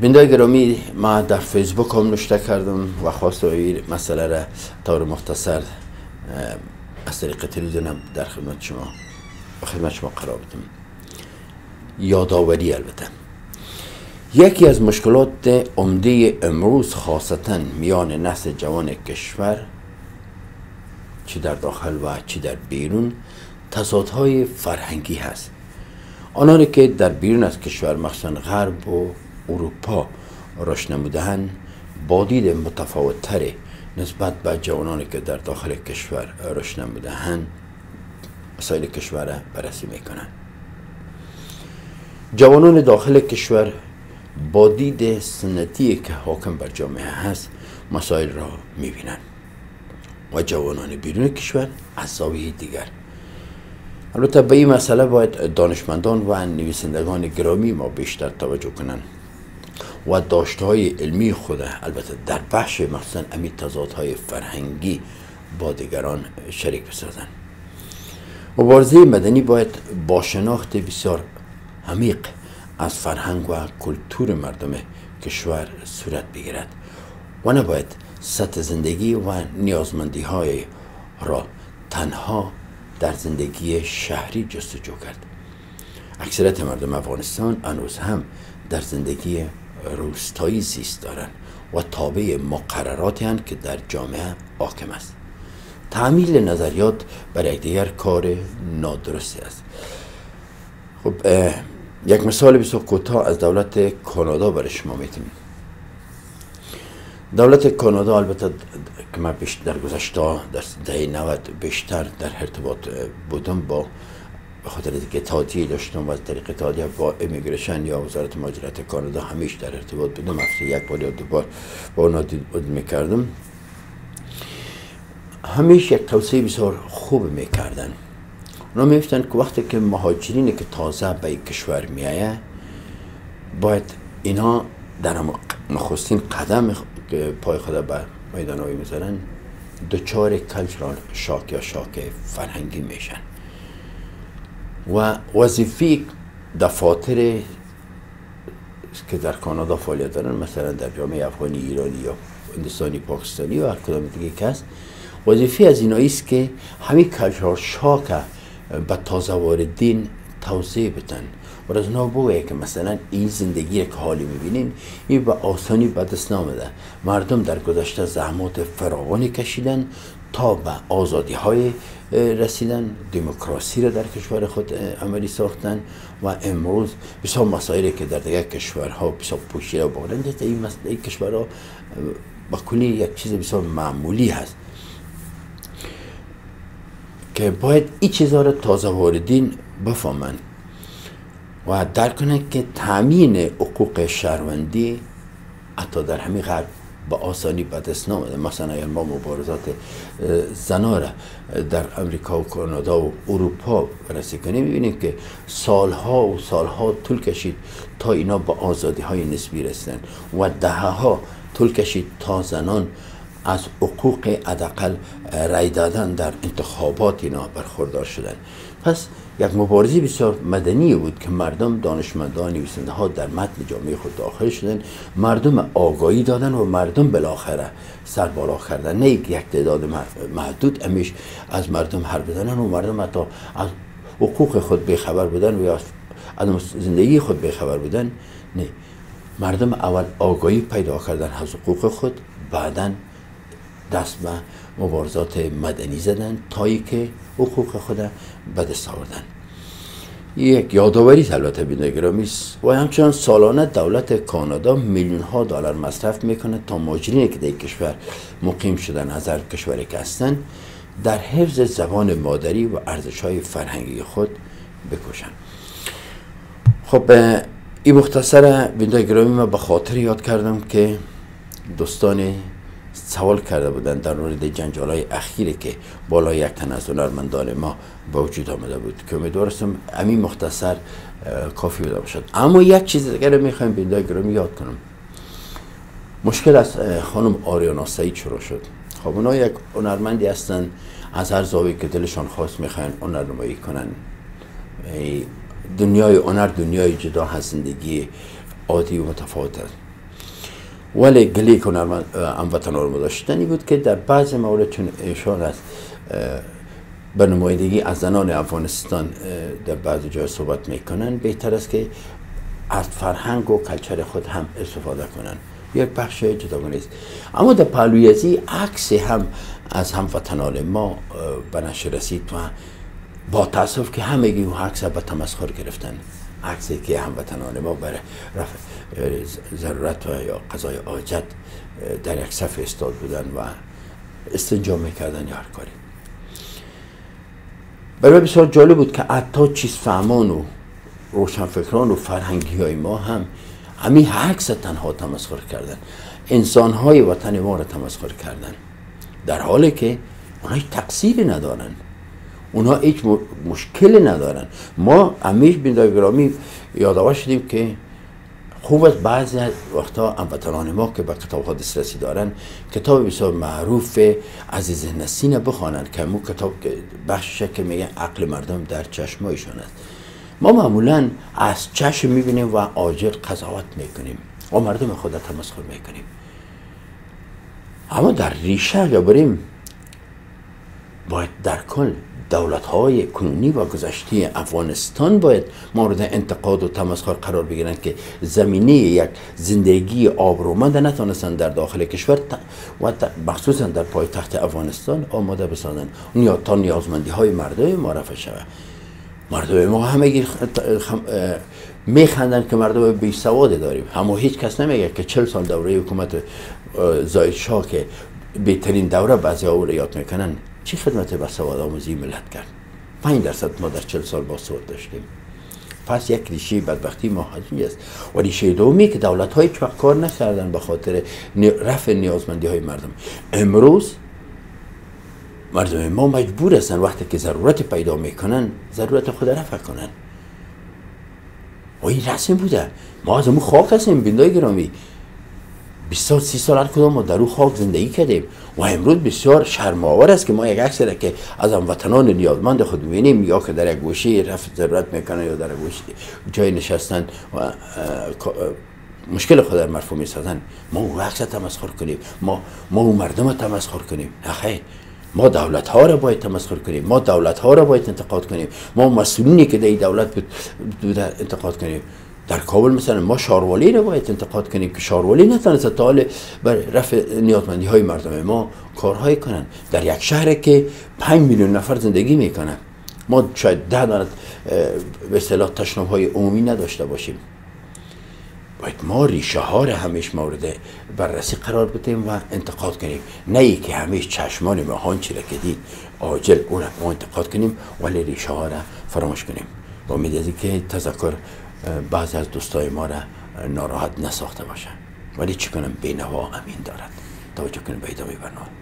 بینده گرامی ما در فیسبوک هم نشته کردم و خواست این مسئله را طور مختصر از طریق تلویزیون در خدمت شما خدمت شما قرار بدم. یادآوری البته. یکی از مشکلات عمده امروز خاصتا میان نسل جوان کشور چی در داخل و چی در بیرون تضادهای فرهنگی هست. آنانی که در بیرون از کشور مخصوصا غرب و اروپا رشد نمودهند با دید متفاوت نسبت به جوانانی که در داخل کشور رشد نمودهند مسائل کشور را بررسی می‌کنند. جوانان داخل کشور با دید سنتی که حاکم بر جامعه هست مسائل را می‌بینند و جوانان بیرون کشور از دیگر. البته به این مسئله باید دانشمندان و نویسندگان گرامی ما بیشتر توجه کنند. و داشته های علمی خود البته در بخش مثلا امی های فرهنگی با دیگران شریک بسازند. مبارزه مدنی باید با شناخت بسیار عمیق از فرهنگ و کلتور مردم کشور صورت بگیرد و نباید سطح زندگی و نیازمندی های را تنها در زندگی شهری جستجو کرد. اکثریت مردم افغانستان انوز هم در زندگی روستایی زیست دارند و تابع مقرراتی هستند که در جامعه حاکم است. تعمیل نظریات برای دیگر کار نادرستی است. خب یک مثال بسیار کوتاه از دولت کانادا برای شما می‌تونیم دولت کانادا البته که من در گذشته در دهه 90 بیشتر در ارتباط بودم با خاطر اینکه اتحادیه داشتم و از طریق اتحادیه با امیگریشن یا وزارت مهاجرت کانادا همیش در ارتباط بودم. هفته یک بار یا دو بار با اونا دید می‌کردم. همیش یک توصیه بسیار خوب می‌کردن. اونا میفتن که وقتی که مهاجرین که تازه به کشور میایه باید اینا در نخستین قدم پای خود به میدان هایی می‌ذارن دچار کلچرال شاک یا شاک فرهنگی میشن. و وظیفه دفاتر که در کانادا فعالیت دارن مثلا در جامعه افغانی ایرانی یا هندوستانی پاکستانی و هر کدام دیگه کس وظیفه از اینایی است که همین کلچرال شاک به تازه واردین توضیح بدن. و از اونا بگویه که مثلا این زندگی که حالی می‌بینین این به آسانی به دست نامده مردم در گذشته زحمات فراوانی کشیدن. تا به آزادی های رسیدن دموکراسی را در کشور خود عملی ساختن و امروز بسیار مسائلی که در دیگر کشورها بسیار پوشیده و بودن این, این کشورها با کلی یک چیز بسیار معمولی هست. که باید این چیزها را تازه واردین بفهمن و درک کنند که تامین حقوق شهروندی حتی در همین غرب با آسانی به دست نامده مثلا اگر ما مبارزات زنا را در امریکا و کانادا و اروپا بررسی کنیم می‌بینیم که سالها و سالها طول کشید تا اینا با آزادی های نسبی رسیدن و دهه ها طول کشید تا زنان از حقوق حداقل رای دادن در انتخابات اینا برخوردار شدن. پس یک مبارزه بسیار مدنی بود که مردم دانشمندان نویسنده ها در متن جامعه خود داخل شدن. مردم آگاهی دادن و مردم بالاخره سر بالا کردن. نه یک تعداد محدود امیش از مردم هر بدنن و مردم حتی از حقوق خود بخبر بودن و یا از زندگی خود بخبر بودن. نه. مردم اول آگاهی پیدا کردن از حقوق خود بعدا دست به مبارزات مدنی زدن تایی که حقوق خود به دست آوردن. یک یادآوری البته بینده گرامی و همچنان سالانه دولت کانادا میلیون ها دلار مصرف می‌کنه تا ماجرینی که در کشور مقیم شدن از هر کشوری که هستن در حفظ زبان مادری و ارزش های فرهنگی خود بکشن خب این مختصر بینده گرامی ما به خاطر یاد کردم که دوستان سوال کرده بودند در مورد جنجال های اخیری که بالا یک تن از هنرمندان ما به وجود آمده بود. که امیدوارستم همین مختصر کافی بوده باشد. اما یک چیز دیگر می‌خوایم بینده گرامی یاد کنم. مشکل از خانم آریانا سعید شروع شد. خب اونا یک هنرمندی هستن. از هر زاویه که دلشان خواست می‌خواین هنرنمایی کنن. دنیای هنر دنیای جدا هست زندگی عادی و متفاوت است. ولی گلی که هموطن رو داشتنی بود که در بعض مورد چون ایشان از به نمایندگی از زنان افغانستان در بعض جای صحبت می‌کنن بهتر است که از فرهنگ و کلچر خود هم استفاده کنن. یک بخش جداگانه است. اما در پهلوی ازی عکس هم از هموطنان ما به نشر رسید و با تاسف که همگی اون عکس به تمسخر گرفتن. عکسی که هموطنان ما برای رفع ضرورت و یا قضای آجت در یک صف استاد بودن و استنجا می‌کردن یا هر کاری. برای بسیار جالب بود که حتی چیز فهمان و روشنفکران و فرهنگی های ما هم همین عکس تنها تمسخر کردن. انسان های وطن ما را تمسخر کردن. در حالی که اونها تقصیری ندارن. اونها هیچ مشکلی ندارن. ما همیش بیندای گرامی یادآور شدیم که خوب است بعضی وقتا هموطنان ما که به کتاب ها دسترسی دارن کتاب بسیار معروف عزیز نسین بخوانن که مو کتاب بخشش که میگه عقل مردم در چشمایشان است. ما معمولا از چشم می‌بینیم و آجر قضاوت می‌کنیم و مردم خود تمسخر می‌کنیم. اما در ریشه اگر بریم باید در کل دولت های کنونی و گذشته افغانستان باید مورد انتقاد و تمسخر قرار بگیرند که زمینه یک زندگی آبرومند نتونستند در داخل کشور و مخصوصا در پایتخت افغانستان آماده بسازند. یا تا نیازمندی های مردم ما رفع شود مردم ما همه میخندن که مردم بی سواد داریم. اما هیچ کس نمیگه که چل سال دوره حکومت زاید شاه که بهترین دوره بعضی ها یاد می‌کنن. چی خدمت به سواد آموزی ملت کرد؟ 5 درصد ما در چل سال با سواد داشتیم. پس یک ریشه بدبختی ما است. و ریشه دومی که دولت های کار نکردن به خاطر رفع نیازمندی های مردم. امروز مردم ما مجبور هستن وقتی که ضرورت پیدا می‌کنن ضرورت خود رفع کنن. و این رسم بوده. ما از اون خاک هستیم بیندای گرامی. 20 سال 30 سال هر کدام ما در او خاک زندگی کردیم. و امروز بسیار شرماور است که ما یک عکس که از وطنان نیازمند خود ببینیم یا که در یک گوشه رفت ضرورت می‌کنه یا در گوشه جای نشستن و مشکل خود در مرفوع می‌سازن. ما او عکس تمسخر کنیم. ما ما او مردم تمسخر کنیم. نه ما دولت ها را باید تمسخر کنیم. ما دولت ها را باید انتقاد کنیم. ما مسئولینی که در دولت بود انتقاد کنیم. در کابل مثلا ما شاروالی رو باید انتقاد کنیم که شاروالی نتونست تا حال بر رفع نیازمندی های مردم ما کارهای کنن. در یک شهر که 5 میلیون نفر زندگی می‌کنن. ما شاید ده دانت به اصطلاح تشناب های عمومی نداشته باشیم. باید ما ریشه ها رو همیش مورد بررسی قرار بدیم و انتقاد کنیم. نه ای که همیش چشمان ما هانچی را که دید آجل اون انتقاد کنیم ولی ریشه ها را فراموش کنیم. با امید که تذکر بعضی از دوستای ما را ناراحت نساخته باشن ولی چی کنم؟ بینوا امین دارد. توجه کنیم به ادامه برنامه.